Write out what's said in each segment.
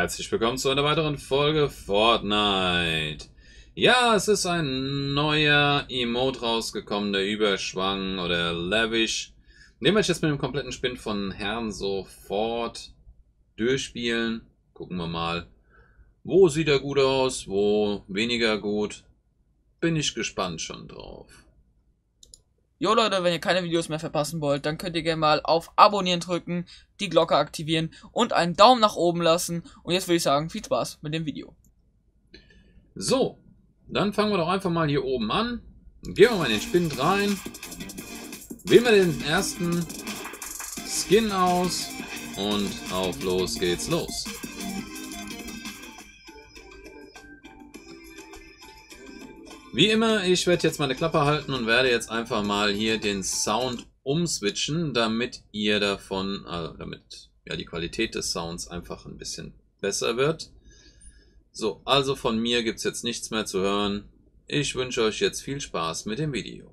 Herzlich willkommen zu einer weiteren Folge Fortnite. Ja, es ist ein neuer Emote rausgekommen, der Überschwang oder Lavish. Den werde ich jetzt mit dem kompletten Spind von Herrn sofort durchspielen. Gucken wir mal, wo sieht er gut aus, wo weniger gut. Bin ich gespannt schon drauf. Jo Leute, wenn ihr keine Videos mehr verpassen wollt, dann könnt ihr gerne mal auf Abonnieren drücken, die Glocke aktivieren und einen Daumen nach oben lassen. Und jetzt würde ich sagen, viel Spaß mit dem Video. So, dann fangen wir doch einfach mal hier oben an. Gehen wir mal in den Spind rein. Wählen wir den ersten Skin aus und auf los geht's los. Wie immer, ich werde jetzt meine Klappe halten und werde jetzt einfach mal hier den Sound umswitchen, damit ihr davon, äh, damit ja die Qualität des Sounds einfach ein bisschen besser wird. So, also von mir gibt es jetzt nichts mehr zu hören. Ich wünsche euch jetzt viel Spaß mit dem Video.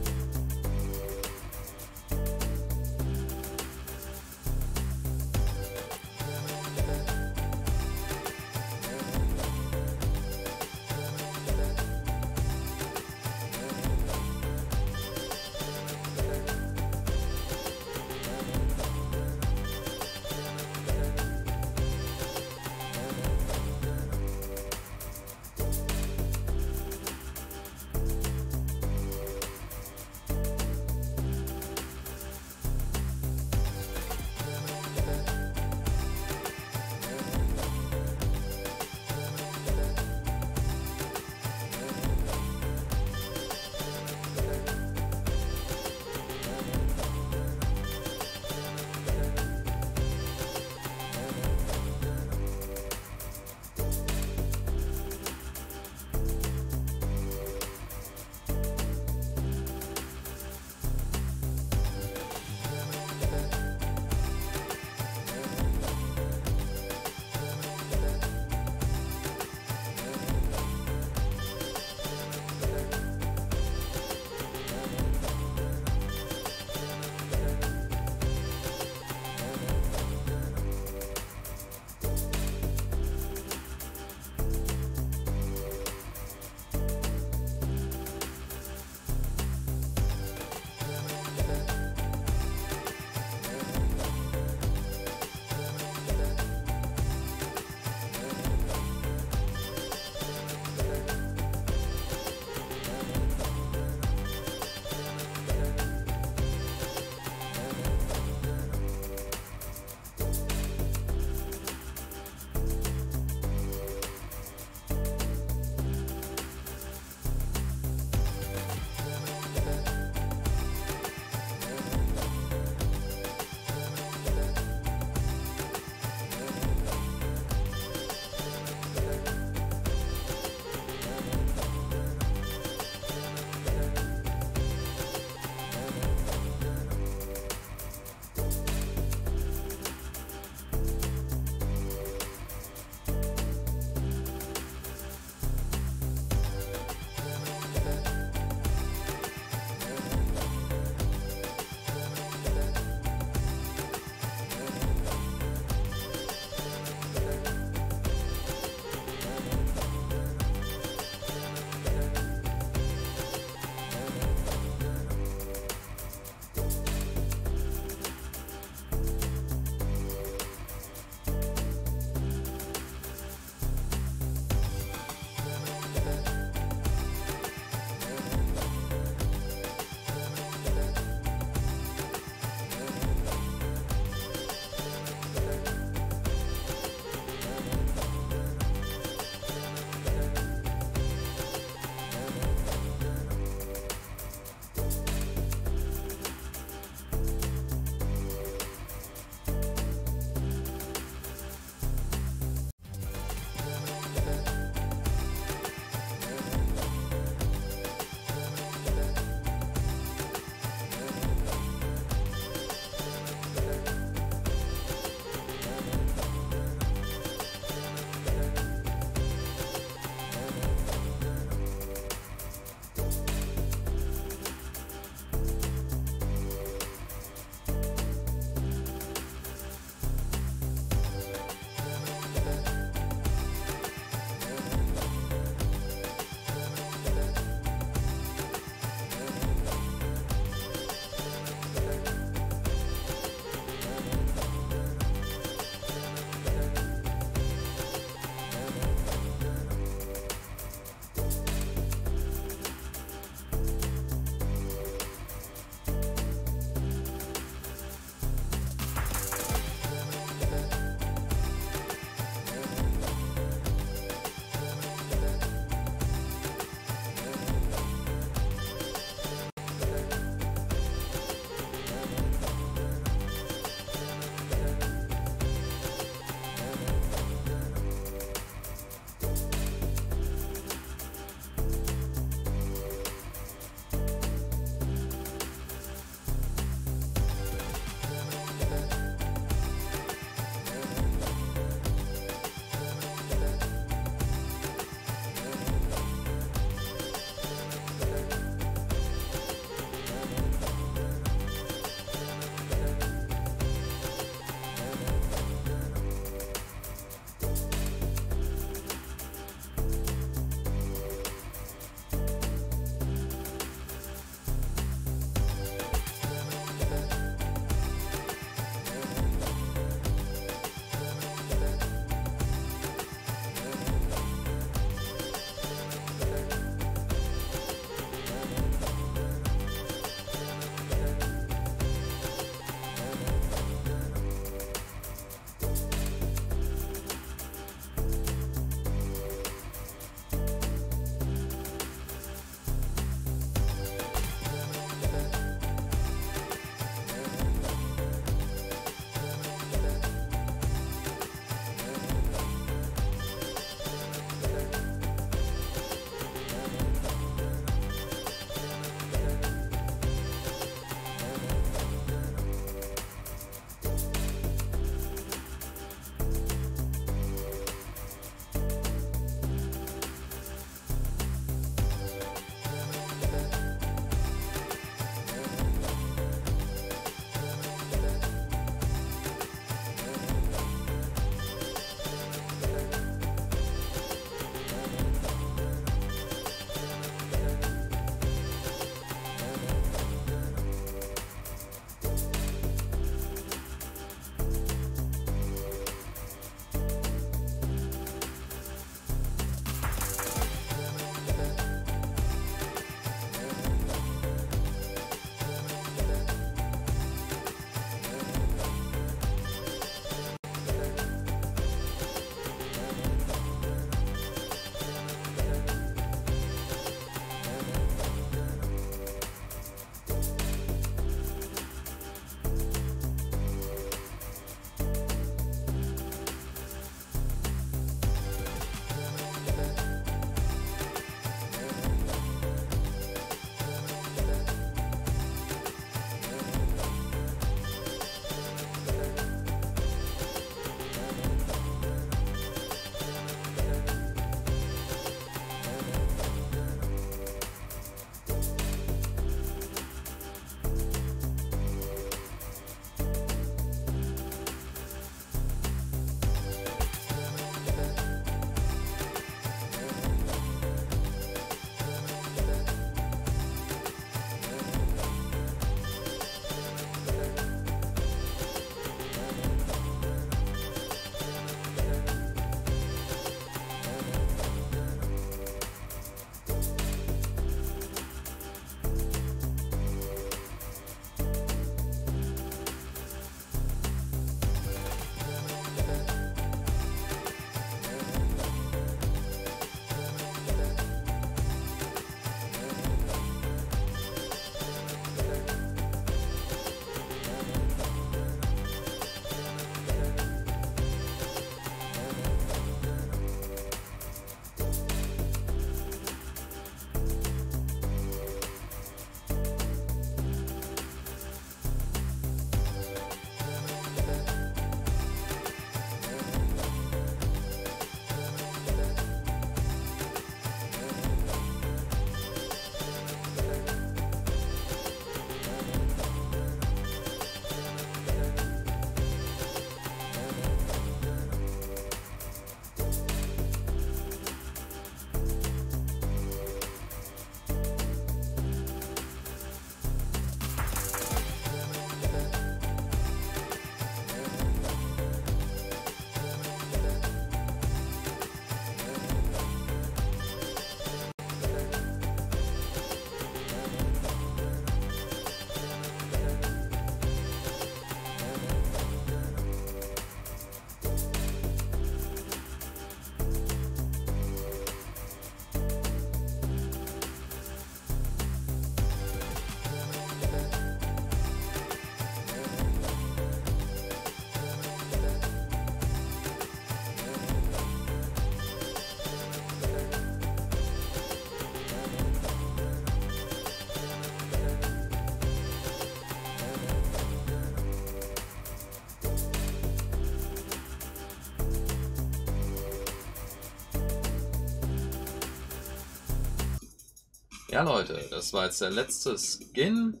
Ja, Leute, das war jetzt der letzte Skin.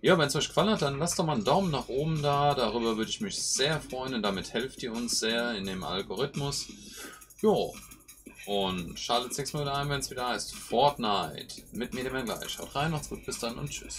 Ja, wenn es euch gefallen hat, dann lasst doch mal einen Daumen nach oben da. Darüber würde ich mich sehr freuen und damit helft ihr uns sehr in dem Algorithmus. Jo. Und schaltet nächstes Mal wieder ein, wenn es wieder heißt Fortnite. Mit mir dem gleich. Haut rein, macht's gut, bis dann und tschüss.